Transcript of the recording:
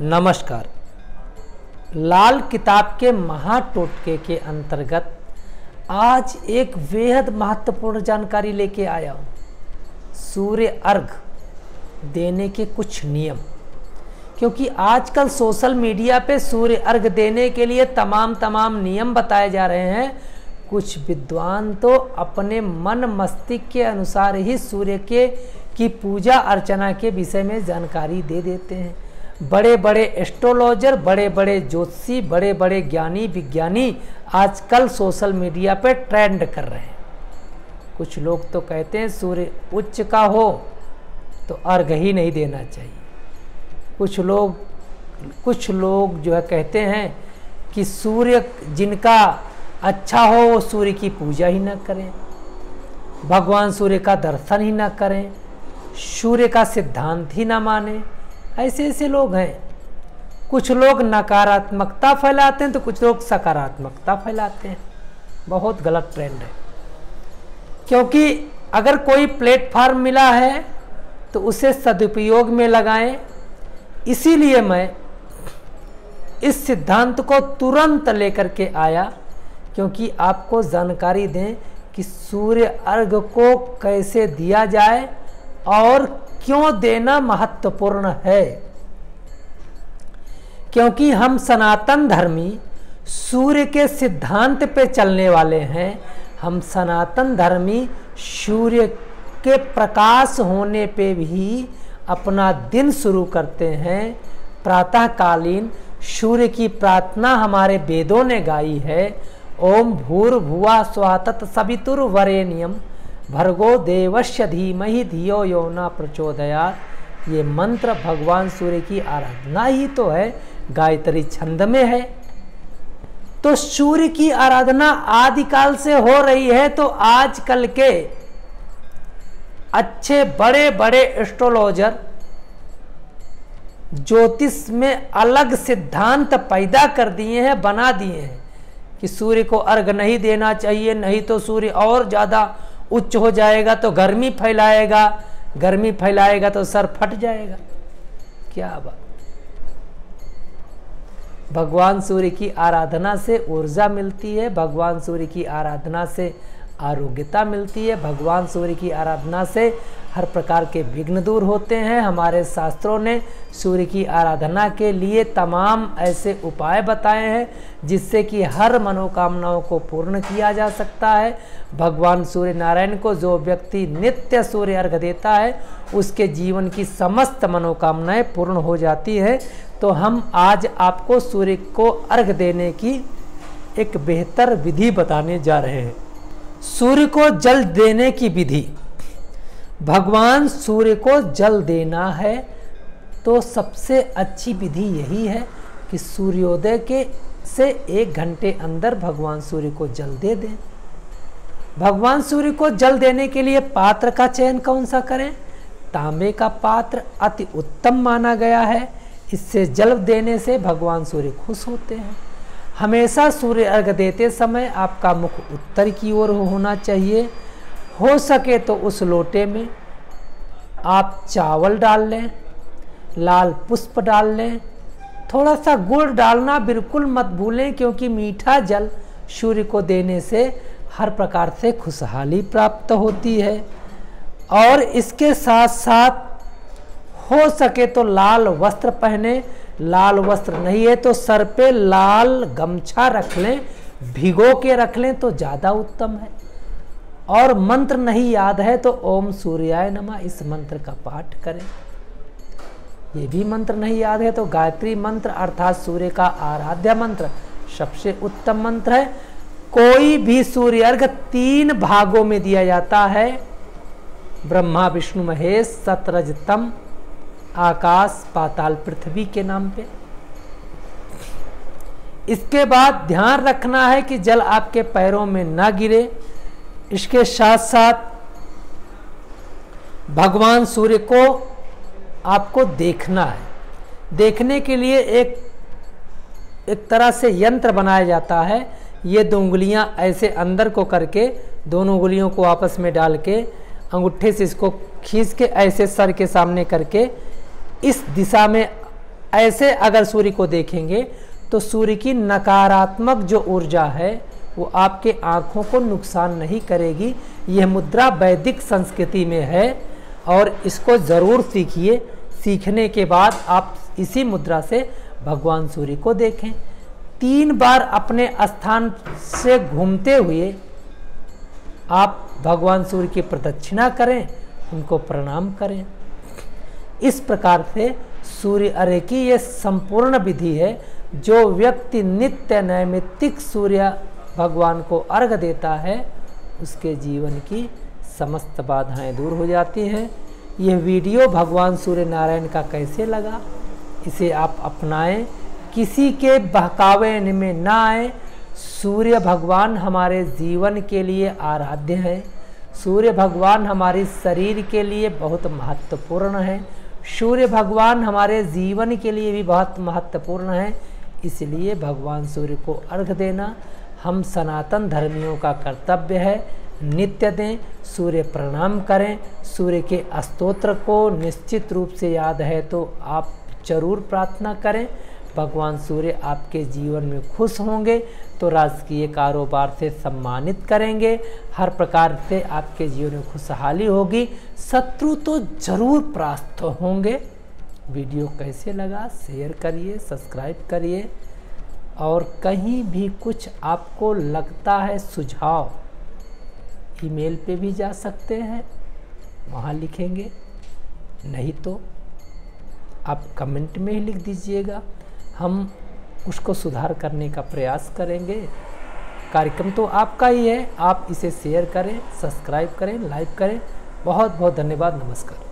नमस्कार। लाल किताब के महाटोटके के अंतर्गत आज एक बेहद महत्वपूर्ण जानकारी लेके आया हूँ। सूर्य अर्घ देने के कुछ नियम। क्योंकि आजकल सोशल मीडिया पे सूर्य अर्घ देने के लिए तमाम तमाम नियम बताए जा रहे हैं, कुछ विद्वान तो अपने मन मस्तिष्क के अनुसार ही सूर्य के की पूजा अर्चना के विषय में जानकारी दे देते हैं। बड़े बड़े एस्ट्रोलॉजर बड़े बड़े ज्योतिषी बड़े बड़े ज्ञानी, विज्ञानी आजकल सोशल मीडिया पर ट्रेंड कर रहे हैं। कुछ लोग तो कहते हैं, सूर्य उच्च का हो तो अर्घ ही नहीं देना चाहिए। कुछ लोग कुछ लोग जो है कहते हैं कि सूर्य जिनका अच्छा हो, वो सूर्य की पूजा ही ना करें। भगवान सूर्य का दर्शन ही ना करें। सूर्य का सिद्धांत ही ना माने। ऐसे ऐसे लोग हैं। कुछ लोग नकारात्मकता फैलाते हैं तो कुछ लोग सकारात्मकता फैलाते हैं। बहुत गलत ट्रेंड है। क्योंकि अगर कोई प्लेटफार्म मिला है तो उसे सदुपयोग में लगाएँ। इसीलिए मैं इस सिद्धांत को तुरंत लेकर के आया, क्योंकि आपको जानकारी दें कि सूर्य अर्घ को कैसे दिया जाए और क्यों देना महत्वपूर्ण है? क्योंकि हम सनातन धर्मी, सूर्य के सिद्धांत पे चलने वाले हैं। हम सनातन धर्मी, सूर्य के प्रकाश होने पे भी अपना दिन शुरू करते हैं। प्रातःकालीन सूर्य की प्रार्थना हमारे वेदों ने गाई है। ओम भूर भुआ स्वातत सवितुर वरेण्यम भर्गो देवश्य धीमहि धियो योना प्रचोदया ये मंत्र भगवान सूर्य की आराधना ही तो है, गायत्री छंद में है। तो सूर्य की आराधना आदिकाल से हो रही है तो आजकल के अच्छे बड़े बड़े एस्ट्रोलॉजर ज्योतिष में अलग सिद्धांत पैदा कर दिए हैं, बना दिए हैं कि सूर्य को अर्घ नहीं देना चाहिए, नहीं तो सूर्य और ज़्यादा उच्च हो जाएगा तो गर्मी फैलाएगा गर्मी फैलाएगा तो सर फट जाएगा। क्या बात। भगवान सूर्य की आराधना से ऊर्जा मिलती है, भगवान सूर्य की आराधना से आरोग्यता मिलती है। भगवान सूर्य की आराधना से हर प्रकार के विघ्न दूर होते हैं। हमारे शास्त्रों ने सूर्य की आराधना के लिए तमाम ऐसे उपाय बताए हैं, जिससे कि हर मनोकामनाओं को पूर्ण किया जा सकता है। भगवान सूर्य नारायण को जो व्यक्ति नित्य सूर्य अर्घ देता है, उसके जीवन की समस्त मनोकामनाएँ पूर्ण हो जाती है। तो हम आज आपको सूर्य को अर्घ देने की एक बेहतर विधि बताने जा रहे हैं। सूर्य को जल देने की विधि। भगवान सूर्य को जल देना है तो सबसे अच्छी विधि यही है कि सूर्योदय के से एक घंटे अंदर भगवान सूर्य को जल दे दें। भगवान सूर्य को जल देने के लिए पात्र का चयन कौन सा करें? तांबे का पात्र अति उत्तम माना गया है। इससे जल देने से भगवान सूर्य खुश होते हैं। हमेशा सूर्य अर्घ देते समय आपका मुख उत्तर की ओर होना चाहिए। हो सके तो उस लोटे में आप चावल डाल लें, लाल पुष्प डाल लें। थोड़ा सा गुड़ डालना बिल्कुल मत भूलें, क्योंकि मीठा जल सूर्य को देने से हर प्रकार से खुशहाली प्राप्त होती है। और इसके साथ साथ हो सके तो लाल वस्त्र पहने लाल वस्त्र नहीं है तो सर पे लाल गमछा रख लें, भिगो के रख लें तो ज़्यादा उत्तम है। और मंत्र नहीं याद है तो ओम सूर्याय नमा इस मंत्र का पाठ करें। ये भी मंत्र नहीं याद है तो गायत्री मंत्र अर्थात सूर्य का आराध्य मंत्र सबसे उत्तम मंत्र है। कोई भी सूर्य अर्घ तीन भागों में दिया जाता है। ब्रह्मा, विष्णु, महेश सतरजतम आकाश पाताल पृथ्वी के नाम पे। इसके बाद ध्यान रखना है कि जल आपके पैरों में ना गिरे। इसके साथ साथ भगवान सूर्य को आपको देखना है। देखने के लिए एक एक तरह से यंत्र बनाया जाता है। ये दो उंगलियाँ ऐसे अंदर को करके, दोनों उंगलियों को आपस में डाल के, अंगूठे से इसको खींच के ऐसे सर के सामने करके इस दिशा में ऐसे अगर सूर्य को देखेंगे तो सूर्य की नकारात्मक जो ऊर्जा है, वो आपके आँखों को नुकसान नहीं करेगी। यह मुद्रा वैदिक संस्कृति में है और इसको ज़रूर सीखिए। सीखने के बाद आप इसी मुद्रा से भगवान सूर्य को देखें। तीन बार अपने स्थान से घूमते हुए आप भगवान सूर्य की प्रदक्षिणा करें, उनको प्रणाम करें। इस प्रकार से सूर्य अर्घ की ये संपूर्ण विधि है, जो व्यक्ति नित्य नैमित्तिक सूर्य भगवान को अर्घ देता है, उसके जीवन की समस्त बाधाएँ दूर हो जाती हैं। यह वीडियो भगवान सूर्य नारायण का कैसे लगा? इसे आप अपनाएँ, किसी के बहकावे में ना आए। सूर्य भगवान हमारे जीवन के लिए आराध्य है। सूर्य भगवान हमारे शरीर के लिए बहुत महत्वपूर्ण है। सूर्य भगवान हमारे जीवन के लिए भी बहुत महत्वपूर्ण है। इसलिए भगवान सूर्य को अर्घ देना हम सनातन धर्मियों का कर्तव्य है। नित्य दें, सूर्य प्रणाम करें, सूर्य के स्तोत्र को निश्चित रूप से याद है तो आप ज़रूर प्रार्थना करें। भगवान सूर्य आपके जीवन में खुश होंगे तो राजकीय कारोबार से सम्मानित करेंगे। हर प्रकार से आपके जीवन में खुशहाली होगी। शत्रु तो ज़रूर प्रास्त होंगे। वीडियो कैसे लगा, शेयर करिए, सब्सक्राइब करिए। और कहीं भी कुछ आपको लगता है सुझाव, ईमेल पे भी जा सकते हैं। वहाँ लिखेंगे। नहीं तो आप कमेंट में ही लिख दीजिएगा। हम उसको सुधार करने का प्रयास करेंगे। कार्यक्रम तो आपका ही है। आप इसे शेयर करें सब्सक्राइब करें लाइक करें। बहुत बहुत धन्यवाद। नमस्कार।